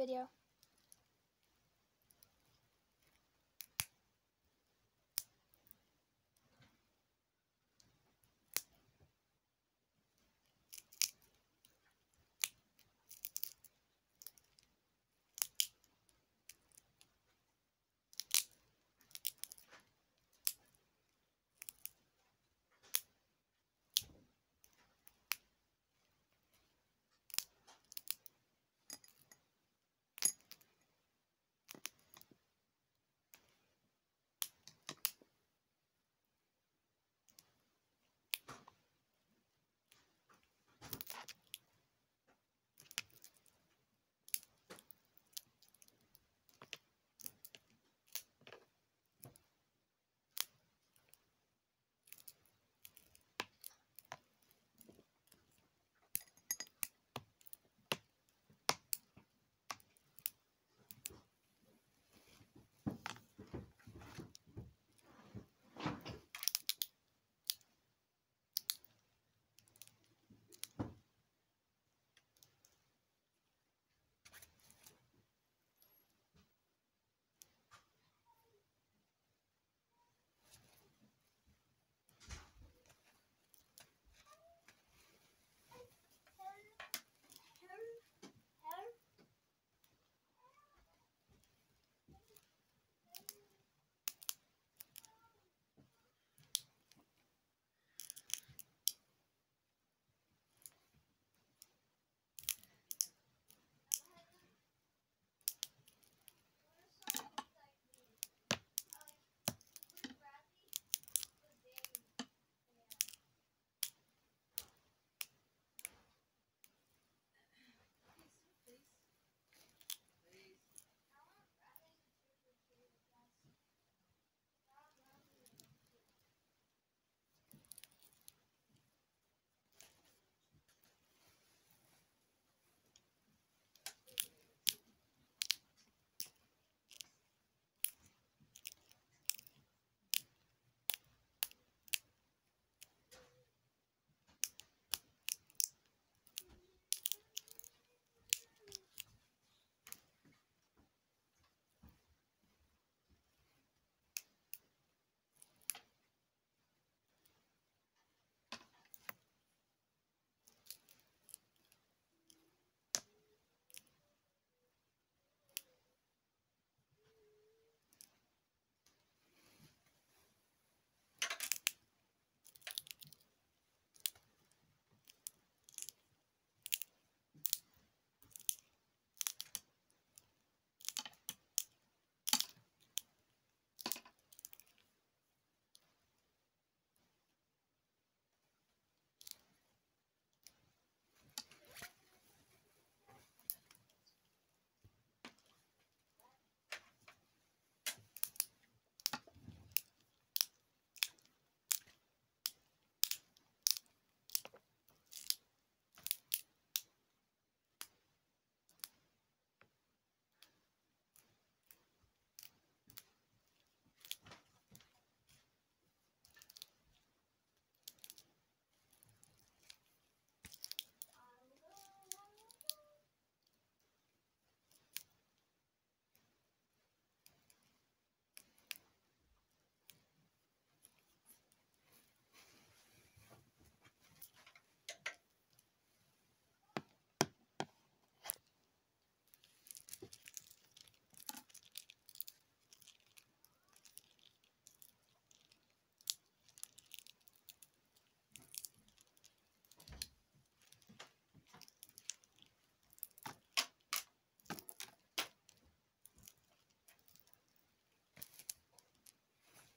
video.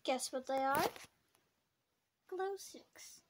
Guess what they are? Glow sticks.